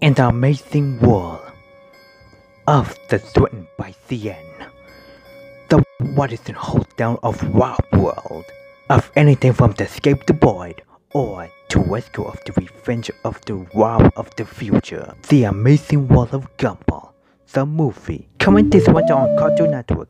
in the amazing world of the threatened by CN. The what is the hold down of Wild World of anything from the escape the void or to rescue of the revenge of the wild of the future. The amazing world of Gumball, the movie. Comment this winter on Cartoon Network.